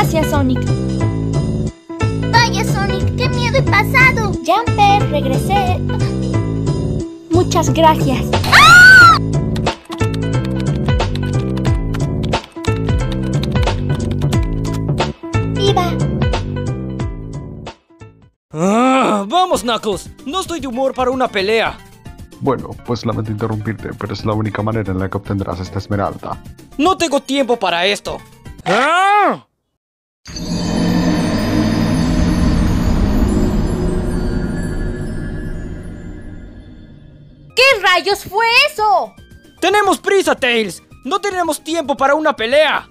Gracias, Sonic. Vaya, Sonic, qué miedo he pasado. Jumper, regresé. Muchas gracias. Viva. Ah, vamos, Knuckles. No estoy de humor para una pelea. Bueno, pues lamento interrumpirte, pero es la única manera en la que obtendrás esta esmeralda. No tengo tiempo para esto. ¡Ah! Rayos fue eso? ¡Tenemos prisa, Tails! ¡No tenemos tiempo para una pelea!